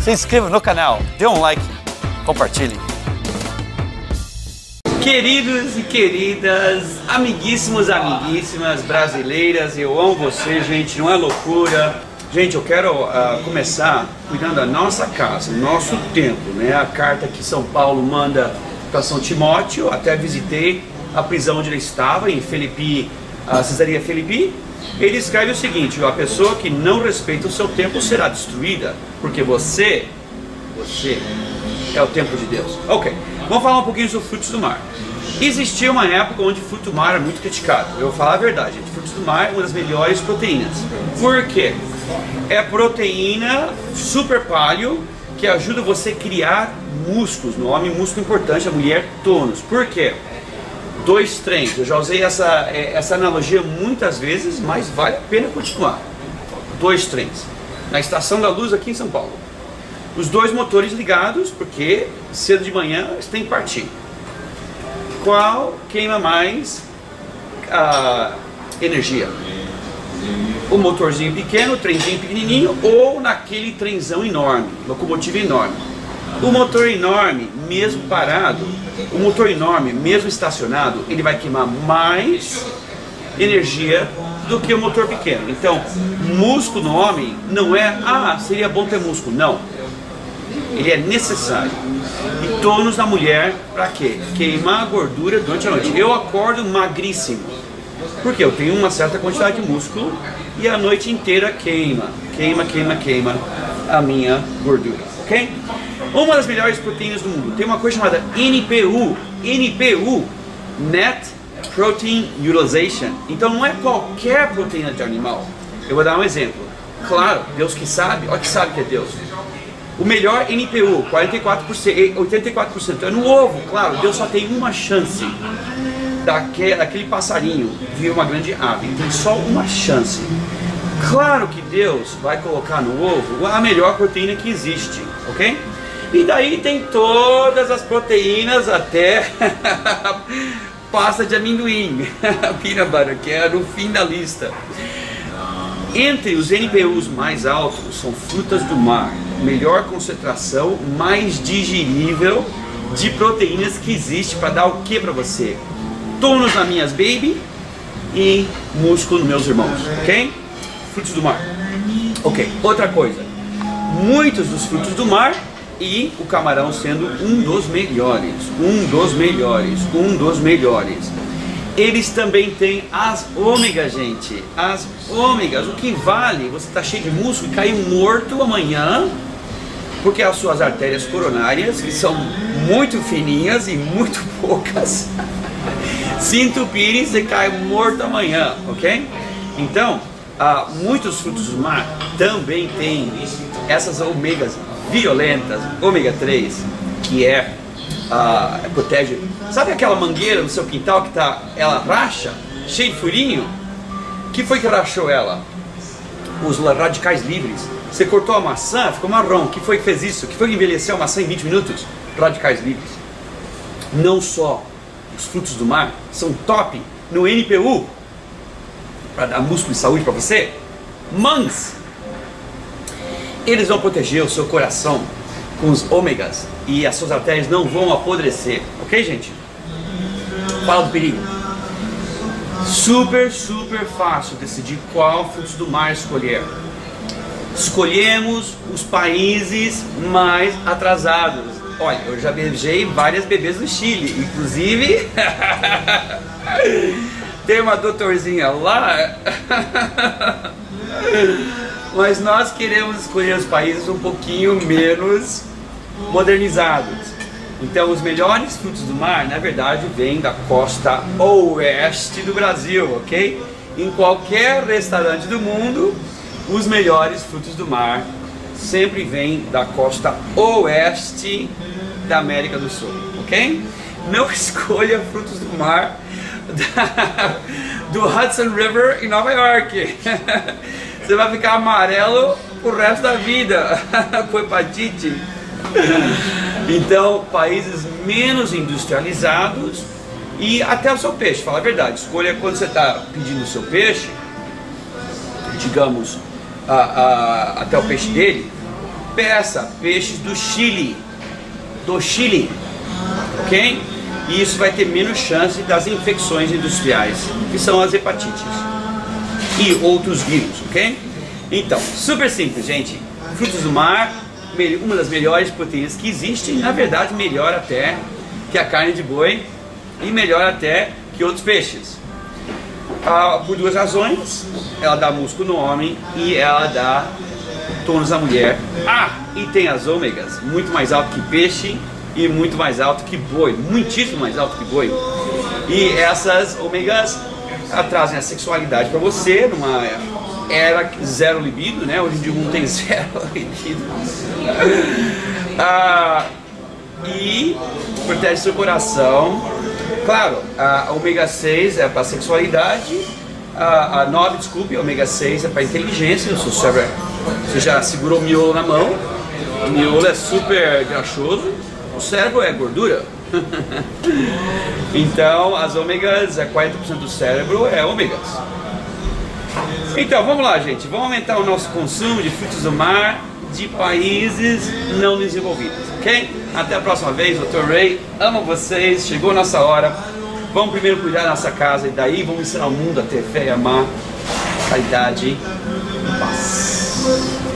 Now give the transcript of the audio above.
se inscreva no canal, dê um like, compartilhe. Queridos e queridas, amiguíssimos, amiguíssimas brasileiras, eu amo você, gente, não é loucura. Gente, eu quero uh, começar cuidando da nossa casa, nosso templo, né? A carta que São Paulo manda para São Timóteo, até visitei a prisão onde ele estava, em Filipe, a Cesaria Filipe. Ele escreve o seguinte: a pessoa que não respeita o seu templo será destruída, porque você, você é o templo de Deus. Ok, vamos falar um pouquinho sobre frutos do mar. Existia uma época onde fruto do mar era muito criticado. Eu vou falar a verdade, gente. Frutos do mar é uma das melhores proteínas. Por quê? É proteína super palio que ajuda você a criar músculos. No homem, músculo importante, a mulher, tônus. Por quê? Dois trens. Eu já usei essa, é, essa analogia muitas vezes, mas vale a pena continuar. Dois trens. Na estação da luz aqui em São Paulo. Os dois motores ligados, porque cedo de manhã eles têm que partir. Qual queima mais a energia? O motorzinho pequeno, o trenzinho pequenininho ou naquele trenzão enorme, locomotiva enorme. O motor enorme, mesmo parado, o motor enorme, mesmo estacionado, ele vai queimar mais energia do que o motor pequeno. Então, músculo no homem não é, ah, seria bom ter músculo. Não. Ele é necessário. E tônus na mulher, para quê? Queimar a gordura durante a noite. Eu acordo magríssimo. Porque eu tenho uma certa quantidade de músculo e a noite inteira queima, queima, queima, queima a minha gordura, ok? Uma das melhores proteínas do mundo tem uma coisa chamada NPU, NPU, Net Protein Utilization. Então não é qualquer proteína de animal. Eu vou dar um exemplo. Claro, Deus que sabe, olha que sabe que é Deus. O melhor NPU, 44%, 84%, é no ovo, claro, Deus só tem uma chance daquele, daquele passarinho vir uma grande ave, tem só uma chance. Claro que Deus vai colocar no ovo a melhor proteína que existe, ok? E daí tem todas as proteínas até pasta de amendoim, peanut que é no fim da lista. Entre os NPUs mais altos são frutas do mar, melhor concentração, mais digerível de proteínas que existe para dar o que para você? Tônus nas minhas baby e músculo nos meus irmãos, ok? Frutos do mar. Ok, outra coisa. Muitos dos frutos do mar e o camarão sendo um dos melhores, um dos melhores, um dos melhores. Eles também têm as ômegas, gente. As ômegas, o que vale? Você está cheio de músculo e caiu morto amanhã, porque as suas artérias coronárias, que são muito fininhas e muito poucas, se entupirem, você cai morto amanhã, ok? Então, ah, muitos frutos do mar também têm essas ômegas violentas, ômega 3, que é ah, protege. Sabe aquela mangueira no seu quintal que tá, ela racha, cheia de furinho? que foi que rachou ela? Os radicais livres. Você cortou a maçã, ficou marrom. que foi que fez isso? que foi que envelheceu a maçã em 20 minutos? Radicais livres. Não só os frutos do mar são top no NPU para dar músculo e saúde para você, mas eles vão proteger o seu coração com os ômegas e as suas artérias não vão apodrecer, ok, gente? Fala do perigo. Super, super fácil decidir qual frutos do mar escolher. Escolhemos os países mais atrasados. Olha, eu já beijei várias bebês no Chile, inclusive tem uma doutorzinha lá mas nós queremos escolher os países um pouquinho menos modernizados. Então, os melhores frutos do mar, na verdade, vêm da costa oeste do Brasil, ok? Em qualquer restaurante do mundo, os melhores frutos do mar sempre vêm da costa oeste da América do Sul, ok? Não escolha frutos do mar da, do Hudson River em Nova York. Você vai ficar amarelo o resto da vida com hepatite. Então, países menos industrializados e até o seu peixe, fala a verdade. Escolha quando você está pedindo o seu peixe, digamos, a, a, até o peixe dele, peça peixes do Chile, do Chile, ok? E isso vai ter menos chance das infecções industriais, que são as hepatites e outros vírus, ok? Então, super simples, gente. Frutos do mar, uma das melhores proteínas que existem, na verdade, melhor até que a carne de boi e melhor até que outros peixes. Ah, por duas razões, ela dá músculo no homem e ela dá tônus à mulher. Ah, e tem as ômegas, muito mais alto que peixe e muito mais alto que boi, muitíssimo mais alto que boi. E essas ômegas trazem a sexualidade para você numa era zero libido, né? Hoje em dia não tem zero libido. ah, e protege seu coração. Claro, a ômega 6 é para sexualidade, a, a 9, desculpe, a ômega 6 é para inteligência, o seu cérebro, você já segurou o miolo na mão, o miolo é super graxoso, o cérebro é gordura. então, as ômegas, é 40% do cérebro é ômegas. Então, vamos lá, gente. Vamos aumentar o nosso consumo de frutos do mar de países não desenvolvidos, ok? Até a próxima vez, Dr. Ray. Amo vocês. Chegou a nossa hora. Vamos primeiro cuidar da nossa casa e daí vamos ensinar o mundo a ter fé e amar, caridade e paz.